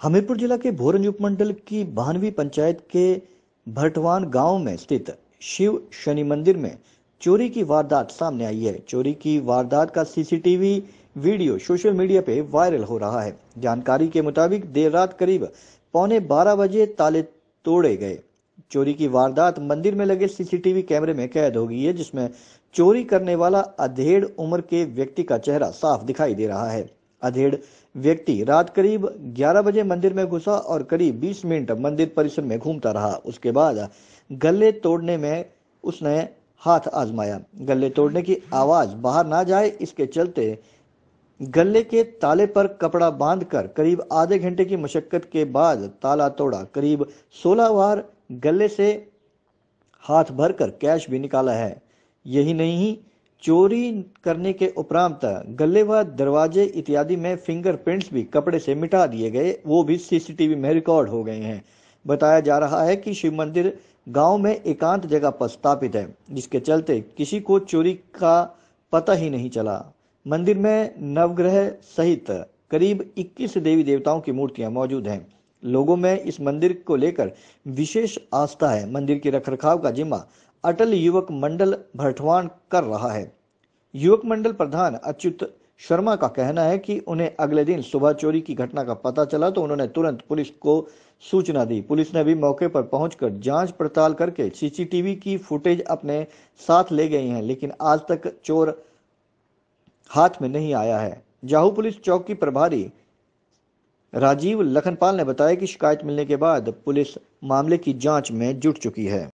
हमीरपुर जिला के भोरंज उपमंडल की बहानवी पंचायत के भटवान गाँव में स्थित शिव शनि मंदिर में चोरी की वारदात सामने आई है। चोरी की वारदात का सीसीटीवी वीडियो सोशल मीडिया पे वायरल हो रहा है। जानकारी के मुताबिक देर रात करीब पौने बारह बजे ताले तोड़े गए। चोरी की वारदात मंदिर में लगे सीसीटीवी कैमरे में कैद हो गई है, जिसमें चोरी करने वाला अधेड़ उम्र के व्यक्ति का चेहरा साफ़ दिखाई दे रहा है। अधेड़ व्यक्ति रात करीब 11 बजे मंदिर में घुसा और करीब 20 मिनट मंदिर परिसर में घूमता रहा। उसके बाद गले तोड़ने में उसने हाथ आजमाया। गले तोड़ने की आवाज़ बाहर ना जाए, इसके चलते गले के ताले पर कपड़ा बांधकर करीब आधे घंटे की मशक्कत के बाद ताला तोड़ा। करीब 16 बार गले से हाथ भरकर कैश भी निकाला है। यही नहीं चोरी करने के उपरांत गले व दरवाजे इत्यादि में फिंगरप्रिंट्स भी कपड़े से मिटा दिए गए, वो भी सीसीटीवी में रिकॉर्ड हो गए हैं। बताया जा रहा है कि शिव मंदिर गाँव में एकांत जगह पर स्थापित है, जिसके चलते किसी को चोरी का पता ही नहीं चला। मंदिर में नवग्रह सहित करीब 21 देवी देवताओं की मूर्तियाँ मौजूद हैं। लोगों में इस मंदिर को लेकर विशेष आस्था है। मंदिर के रखरखाव का जिम्मा अटल युवक मंडल भरठवान कर रहा है। युवक मंडल प्रधान अच्युत शर्मा का कहना है कि उन्हें अगले दिन सुबह चोरी की घटना का पता चला तो उन्होंने तुरंत पुलिस को सूचना दी। पुलिस ने भी मौके पर पहुंचकर जाँच पड़ताल करके सीसीटीवी की फुटेज अपने साथ ले गई हैं, लेकिन आज तक चोर हाथ में नहीं आया है। जाहू पुलिस चौकी प्रभारी राजीव लखनपाल ने बताया कि शिकायत मिलने के बाद पुलिस मामले की जाँच में जुट चुकी है।